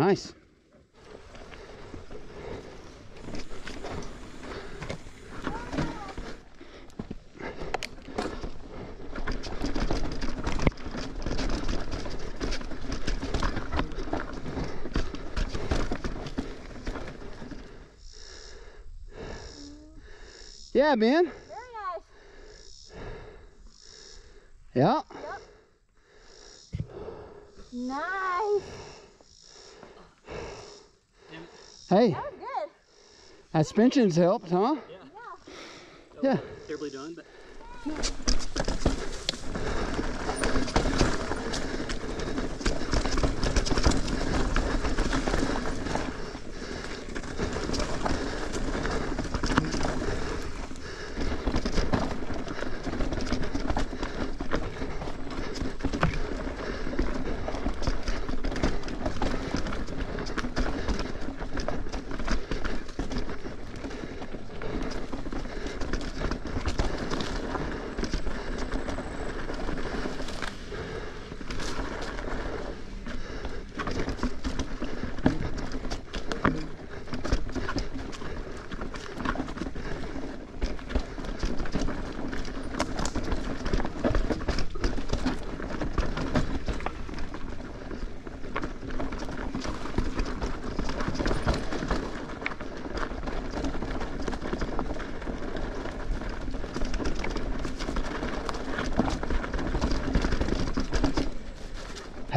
nice. Yeah, man. Very nice. Yeah. Nice. Hey, That was good. suspension's helped, huh? Yeah. Terribly done, but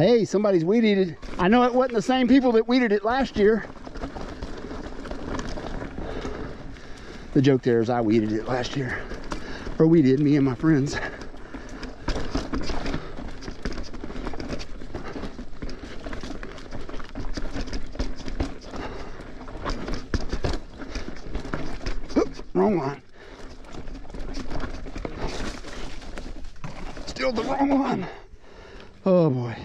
Hey, somebody's weed eated. I know it wasn't the same people that weeded it last year. The joke there is I weeded it last year. Or we did, me and my friends. Oop, wrong one. Still the wrong one. Oh boy.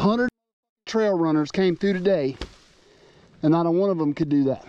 100 trail runners came through today and not a one of them could do that.